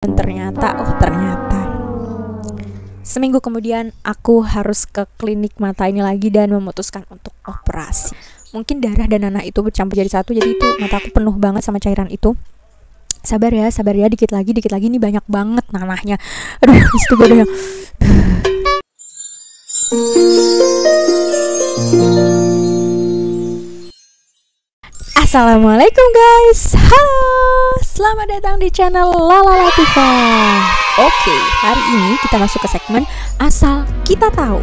Dan ternyata, oh ternyata. Seminggu kemudian aku harus ke klinik mata ini lagi dan memutuskan untuk operasi. Mungkin darah dan nanah itu bercampur jadi satu Jadi itu mata aku penuh banget sama cairan itu. Sabar ya, sabar ya, dikit lagi, dikit lagi. Ini banyak banget nanahnya. Aduh, itu gue Assalamualaikum guys. Halo Selamat datang di channel Lala Latifa Oke hari ini kita masuk ke segmen Asal kita tahu.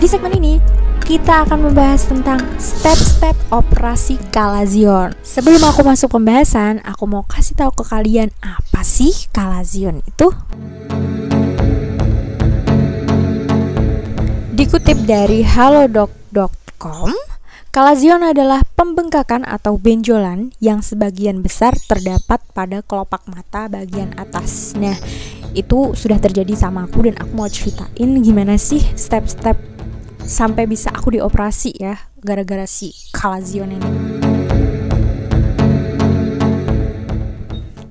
Di segmen ini kita akan membahas tentang step-step operasi kalazion. Sebelum aku masuk pembahasan Aku mau kasih tahu ke kalian Apa sih kalazion itu? Dikutip dari halodoc.com Kalazion adalah pembengkakan atau benjolan yang sebagian besar terdapat pada kelopak mata bagian atas. Nah, itu sudah terjadi sama aku dan aku mau ceritain gimana sih step-step sampai bisa aku dioperasi ya gara-gara si kalazion ini.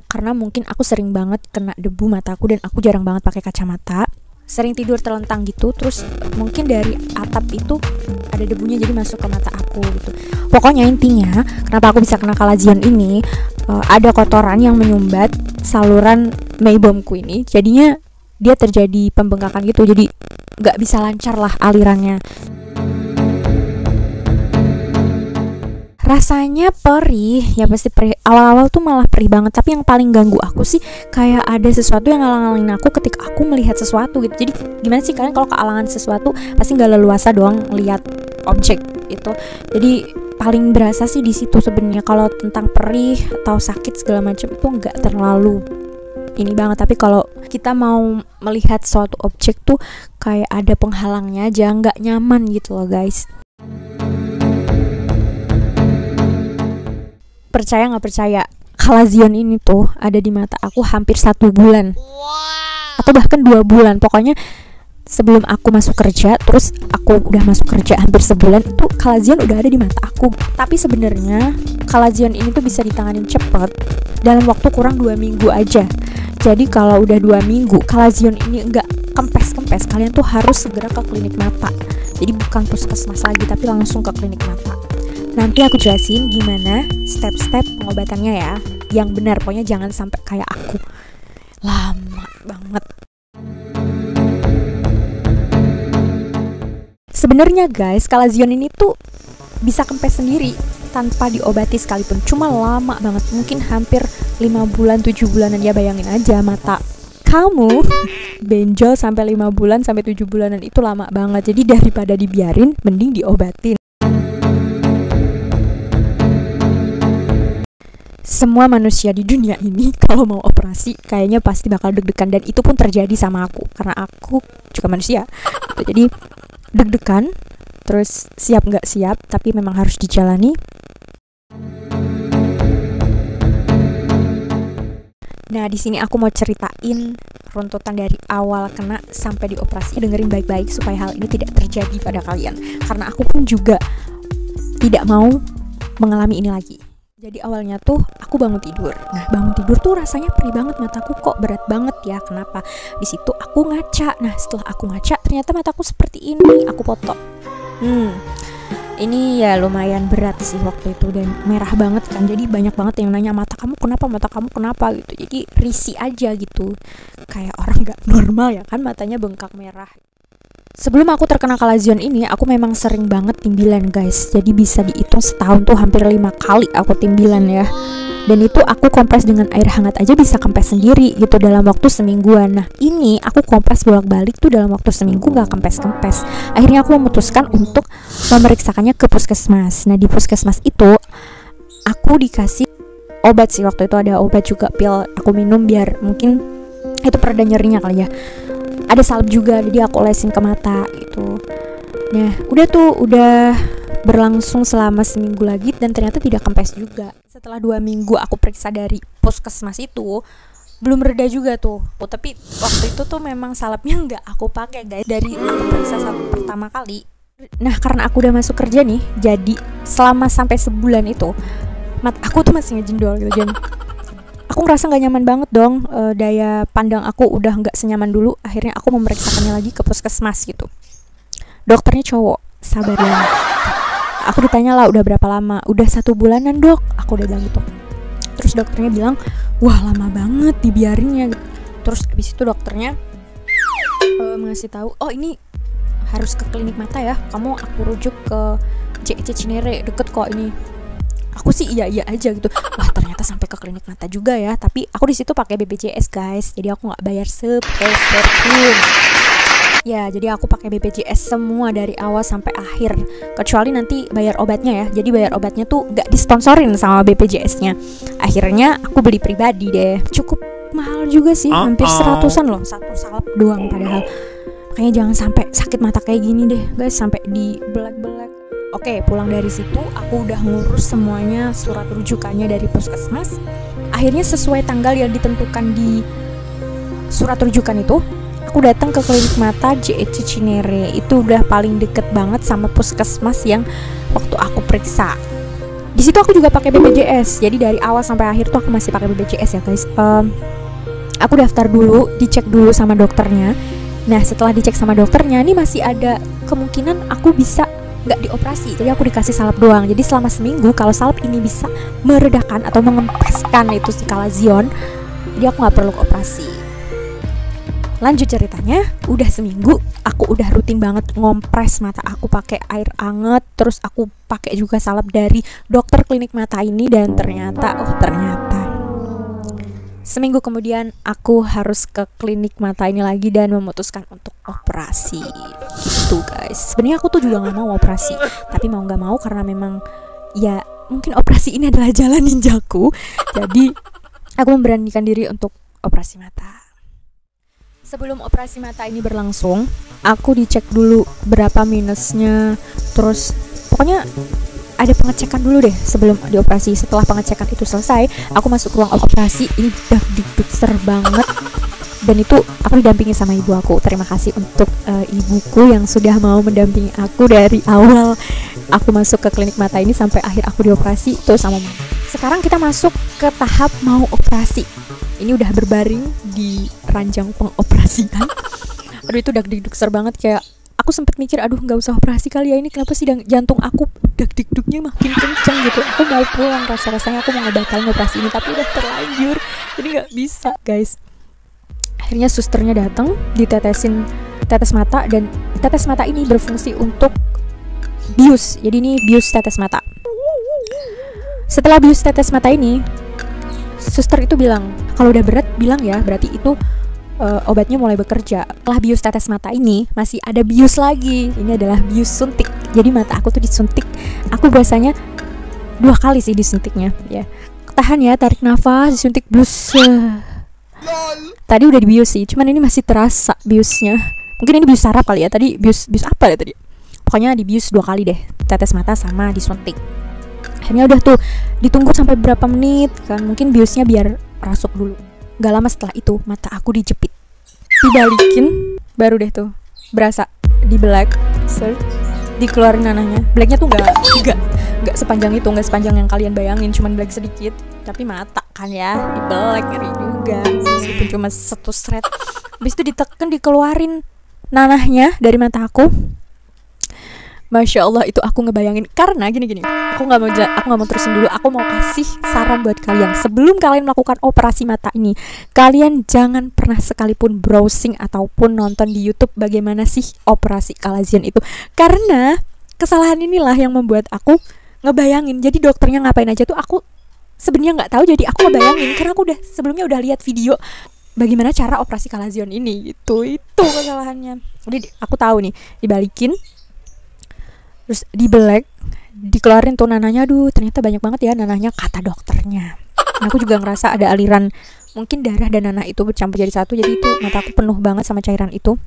Karena mungkin aku sering banget kena debu mataku dan aku jarang banget pakai kacamata sering tidur terlentang gitu terus mungkin dari atap itu ada debunya jadi masuk ke mata aku gitu. Pokoknya intinya kenapa aku bisa kena kalazion ini uh, ada kotoran yang menyumbat saluran meibomku ini. Jadinya dia terjadi pembengkakan gitu jadi nggak bisa lancar lah alirannya rasanya perih. Ya pasti perih. Awal-awal tuh malah perih banget. Tapi yang paling ganggu aku sih kayak ada sesuatu yang ngalang-ngalangin aku ketika aku melihat sesuatu gitu. Jadi gimana sih kalian kalau kealangan sesuatu pasti nggak leluasa doang lihat objek itu. Jadi paling berasa sih di situ sebenarnya. Kalau tentang perih atau sakit segala macam itu nggak terlalu ini banget. Tapi kalau kita mau melihat suatu objek tuh kayak ada penghalangnya aja nggak nyaman gitu loh guys percaya nggak percaya kalazion ini tuh ada di mata aku hampir satu bulan. Wow. atau bahkan dua bulan. Pokoknya sebelum aku masuk kerja terus aku udah masuk kerja hampir sebulan itu kalazion udah ada di mata aku. Tapi sebenarnya kalazion ini tuh bisa ditanganin cepet dalam waktu kurang dua minggu aja. Jadi kalau udah dua minggu kalazion ini enggak kempes-kempes. Kalian tuh harus segera ke klinik mata. Jadi bukan puskesmas lagi tapi langsung ke klinik mata Nanti aku jelasin gimana step-step pengobatannya ya. Yang benar, pokoknya jangan sampai kayak aku. Lama banget. Sebenarnya guys, kalazion ini tuh bisa kempes sendiri tanpa diobati sekalipun. Cuma lama banget, mungkin hampir 5 bulan, 7 bulanan. Ya bayangin aja mata kamu. Benjol sampai 5 bulan sampai 7 bulanan itu lama banget. Jadi daripada dibiarin mending diobatin semua manusia di dunia ini kalau mau operasi kayaknya pasti bakal deg-degan dan itu pun terjadi sama aku karena aku juga manusia jadi deg-degan terus siap nggak siap tapi memang harus dijalani Nah, di sini aku mau ceritain runtutan dari awal kena sampai dioperasi. Dengerin baik-baik supaya hal ini tidak terjadi pada kalian. Karena aku pun juga tidak mau mengalami ini lagi. Jadi awalnya tuh aku bangun tidur. Nah bangun tidur tuh rasanya perih banget mataku kok berat banget ya. Kenapa? Di situ aku ngaca. Nah setelah aku ngaca ternyata mataku seperti ini. Aku foto. Hmm. Ini ya lumayan berat sih waktu itu dan merah banget kan. Jadi banyak banget yang nanya mata kamu kenapa, mata kamu kenapa gitu. Jadi risi aja gitu. Kayak orang nggak normal ya kan matanya bengkak merah. Sebelum aku terkena kalazion ini, aku memang sering banget timbilan guys. Jadi bisa dihitung setahun tuh hampir lima kali aku timbilan ya. Dan itu aku kompres dengan air hangat aja bisa kempes sendiri gitu dalam waktu semingguan. Nah ini aku kompres bolak-balik tuh dalam waktu seminggu gak kempes-kempes. Akhirnya aku memutuskan untuk memeriksakannya ke puskesmas. Nah di puskesmas itu aku dikasih obat sih waktu itu ada obat juga pil aku minum biar mungkin itu pereda nyerinya kali ya ada salep juga jadi aku olesin ke mata gitu. Nah udah tuh udah berlangsung selama seminggu lagi dan ternyata tidak kempes juga. Setelah dua minggu aku periksa dari puskesmas itu belum reda juga tuh. Oh, tapi waktu itu tuh memang salepnya nggak aku pakai guys. Dari aku periksa sampai pertama kali. Nah karena aku udah masuk kerja nih jadi selama sampai sebulan itu mat aku tuh masih ngejendol gitu jadi aku ngerasa nggak nyaman banget dong uh, daya pandang aku udah nggak senyaman dulu akhirnya aku memeriksakannya lagi ke puskesmas gitu. Dokternya cowok sabar ya. Aku ditanya lah udah berapa lama? Udah satu bulanan dok. Aku udah bilang gitu. Terus dokternya bilang wah lama banget dibiarinnya. Terus habis itu dokternya uh, mengasih tahu oh ini harus ke klinik mata ya. Kamu aku rujuk ke JEC Cinere deket kok ini. Aku sih iya iya aja gitu. Wah ternyata sampai ke klinik mata juga ya. Tapi aku di situ pakai BPJS guys. Jadi aku nggak bayar sepeser pun ya jadi aku pakai BPJS semua dari awal sampai akhir. Kecuali nanti bayar obatnya ya. Jadi bayar obatnya tuh nggak disponsorin sama BPJS-nya akhirnya aku beli pribadi deh. Cukup mahal juga sih. Hampir seratusan loh. Satu salep doang padahal. Makanya jangan sampai sakit mata kayak gini deh guys. Sampai di belak belak Oke, pulang dari situ aku udah ngurus semuanya surat rujukannya dari puskesmas. Akhirnya sesuai tanggal yang ditentukan di surat rujukan itu, aku datang ke klinik mata JEC Cinere. Itu udah paling deket banget sama puskesmas yang waktu aku periksa. Di situ aku juga pakai BPJS. Jadi dari awal sampai akhir tuh aku masih pakai BPJS ya, guys. Um, aku daftar dulu, dicek dulu sama dokternya. Nah, setelah dicek sama dokternya, ini masih ada kemungkinan aku bisa nggak dioperasi jadi aku dikasih salep doang. Jadi selama seminggu kalau salep ini bisa meredakan atau mengempeskan itu si kalazion jadi aku nggak perlu operasi. Lanjut ceritanya udah seminggu aku udah rutin banget ngompres mata aku pakai air anget terus aku pakai juga salep dari dokter klinik mata ini dan ternyata oh ternyata Seminggu kemudian aku harus ke klinik mata ini lagi dan memutuskan untuk operasi. Tuh guys, sebenarnya aku tuh juga nggak mau operasi, tapi mau nggak mau karena memang ya mungkin operasi ini adalah jalan ninjaku. Jadi aku memberanikan diri untuk operasi mata. Sebelum operasi mata ini berlangsung, aku dicek dulu berapa minusnya, terus pokoknya ada pengecekan dulu deh sebelum dioperasi. Setelah pengecekan itu selesai aku masuk ruang operasi. Ini udah dikser banget. Dan itu aku didampingi sama ibu aku. Terima kasih untuk uh, ibuku yang sudah mau mendampingi aku dari awal aku masuk ke klinik mata ini sampai akhir aku dioperasi. Itu sama mama. Sekarang kita masuk ke tahap mau operasi. Ini udah berbaring di ranjang pengoperasian. Aduh itu udah dikser banget. Kayak aku sempat mikir aduh nggak usah operasi kali ya ini kenapa sih jantung aku dak dikduknya makin kenceng gitu. Aku mau pulang rasa rasanya aku mau ngebatalin operasi ini tapi udah terlanjur jadi nggak bisa guys. Akhirnya susternya datang ditetesin tetes mata dan tetes mata ini berfungsi untuk bius. Jadi ini bius tetes mata. Setelah bius tetes mata ini suster itu bilang kalau udah berat bilang ya berarti itu uh, obatnya mulai bekerja. Setelah bius tetes mata ini masih ada bius lagi. Ini adalah bius suntik. Jadi mata aku tuh disuntik. Aku biasanya dua kali sih disuntiknya ya. Tahan ya, tarik nafas, disuntik blus. Tadi udah dibius sih, cuman ini masih terasa biusnya. Mungkin ini bius saraf kali ya. Tadi bius bius apa ya tadi? Pokoknya dibius dua kali deh, tetes mata sama disuntik. Akhirnya udah tuh ditunggu sampai berapa menit kan? Mungkin biusnya biar rasuk dulu Gak lama setelah itu mata aku dijepit. Dibalikin baru deh tuh berasa. Di black search. Dikeluarin nanahnya. Blacknya tuh nggak nggak nggak sepanjang itu nggak sepanjang yang kalian bayangin. Cuman black sedikit tapi mata kan ya di black ngeri juga. Meskipun cuma satu thread. Habis itu ditekan dikeluarin nanahnya dari mata aku Masya Allah itu aku ngebayangin. Karena gini gini. Aku nggak mau aku nggak mau terusin dulu. Aku mau kasih saran buat kalian. Sebelum kalian melakukan operasi mata ini kalian jangan pernah sekalipun browsing ataupun nonton di YouTube bagaimana sih operasi kalazian itu. Karena kesalahan inilah yang membuat aku ngebayangin. Jadi dokternya ngapain aja tuh aku sebenarnya nggak tahu. Jadi aku ngebayangin karena aku udah sebelumnya udah lihat video bagaimana cara operasi kalazion ini. Gitu itu kesalahannya. Jadi aku tahu nih dibalikin terus di black dikeluarin tuh nanahnya aduh ternyata banyak banget ya nanahnya kata dokternya. Nah, aku juga ngerasa ada aliran mungkin darah dan nanah itu bercampur jadi satu jadi itu mata aku penuh banget sama cairan itu.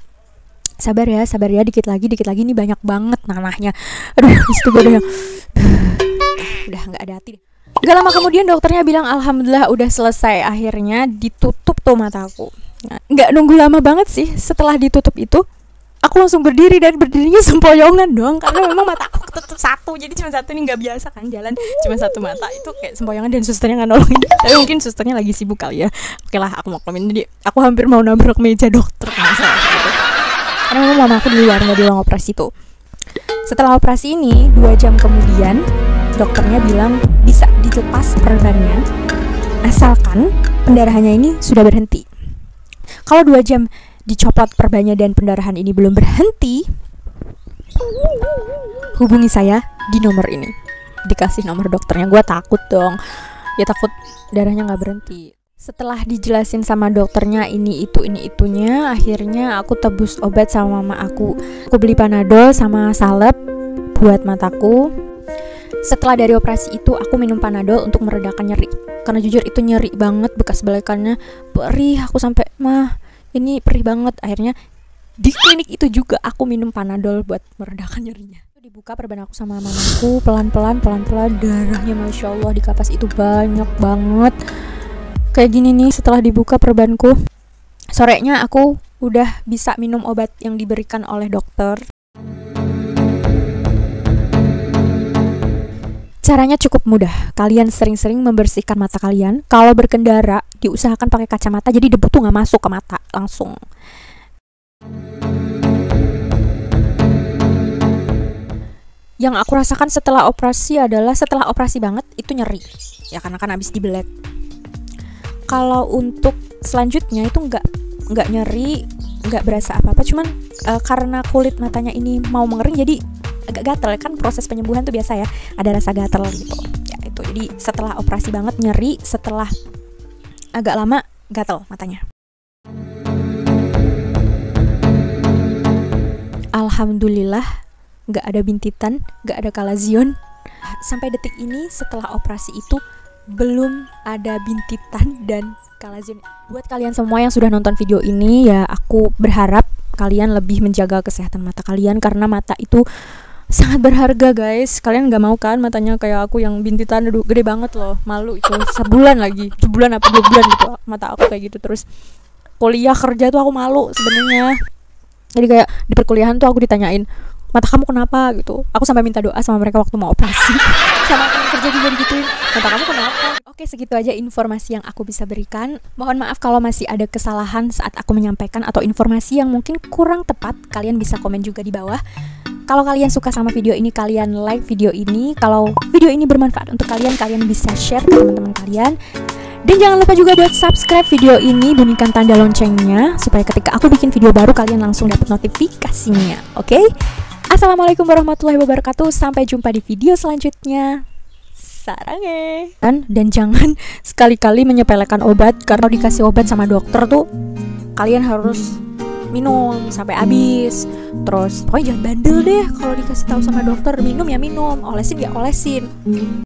Sabar ya sabar ya dikit lagi dikit lagi ini banyak banget nanahnya. Aduh itu gue udah udah nggak ada hati Gak lama kemudian dokternya bilang alhamdulillah udah selesai. Akhirnya ditutup tuh mataku nah, nggak nunggu lama banget sih setelah ditutup itu aku langsung berdiri dan berdirinya sempoyongan dong karena memang mata aku tetap satu jadi cuma satu ini nggak biasa kan jalan. Cuma satu mata itu kayak sempoyongan dan susternya nggak nolongin. Tapi mungkin susternya lagi sibuk kali ya. Oke lah aku mau komen jadi aku hampir mau nabrak meja dokter kan gitu. karena memang mama aku di luar nggak di ruang operasi tuh. Setelah operasi ini dua jam kemudian dokternya bilang bisa dilepas perbannya. Asalkan pendarahannya ini sudah berhenti. Kalau dua jam dicopot perbannya dan pendarahan ini belum berhenti, hubungi saya di nomor ini. Dikasih nomor dokternya, gue takut dong. Ya takut darahnya nggak berhenti. Setelah dijelasin sama dokternya ini itu ini itunya, akhirnya aku tebus obat sama mama aku. Aku beli panadol sama salep buat mataku. Setelah dari operasi itu aku minum panadol untuk meredakan nyeri. Karena jujur itu nyeri banget bekas balikannya perih aku sampai mah ini perih banget akhirnya di klinik itu juga aku minum panadol buat meredakan nyerinya. Dibuka perban aku sama mamaku pelan-pelan pelan-pelan darahnya masya Allah di kapas itu banyak banget. Kayak gini nih setelah dibuka perbanku sorenya aku udah bisa minum obat yang diberikan oleh dokter Caranya cukup mudah. Kalian sering-sering membersihkan mata kalian. Kalau berkendara, diusahakan pakai kacamata jadi debu tuh nggak masuk ke mata langsung. Yang aku rasakan setelah operasi adalah setelah operasi banget itu nyeri. Ya karena kan habis dibelet. Kalau untuk selanjutnya itu nggak nggak nyeri, nggak berasa apa-apa. Cuman uh, karena kulit matanya ini mau mengering jadi agak gatel. Kan proses penyembuhan tuh biasa ya. Ada rasa gatel gitu. Ya itu. Jadi setelah operasi banget nyeri. Setelah agak lama gatel matanya. Alhamdulillah nggak ada bintitan nggak ada kalazion. Sampai detik ini setelah operasi itu belum ada bintitan dan kalazion. Buat kalian semua yang sudah nonton video ini ya aku berharap kalian lebih menjaga kesehatan mata kalian. Karena mata itu sangat berharga guys. Kalian nggak mau kan matanya kayak aku yang bintitan aduh gede banget loh malu itu. Sebulan lagi sebulan apa dua bulan gitu mata aku kayak gitu terus. Kuliah kerja tuh aku malu sebenarnya. Jadi kayak di perkuliahan tuh aku ditanyain mata kamu kenapa gitu aku sampai minta doa sama mereka waktu mau operasi sama aku kerja juga digituin mata kamu kenapa oke segitu aja informasi yang aku bisa berikan mohon maaf kalau masih ada kesalahan saat aku menyampaikan atau informasi yang mungkin kurang tepat kalian bisa komen juga di bawah kalau kalian suka sama video ini, kalian like video ini. Kalau video ini bermanfaat untuk kalian, kalian bisa share ke teman-teman kalian. Dan jangan lupa juga buat subscribe video ini, bunyikan tanda loncengnya supaya ketika aku bikin video baru kalian langsung dapat notifikasinya. Oke? Okay? Assalamualaikum warahmatullahi wabarakatuh. Sampai jumpa di video selanjutnya. Sarange. Dan, dan jangan sekali-kali menyepelekan obat karena dikasih obat sama dokter tuh kalian harus minum sampai habis terus pokoknya jangan bandel deh kalau dikasih tahu sama dokter minum ya minum olesin ya olesin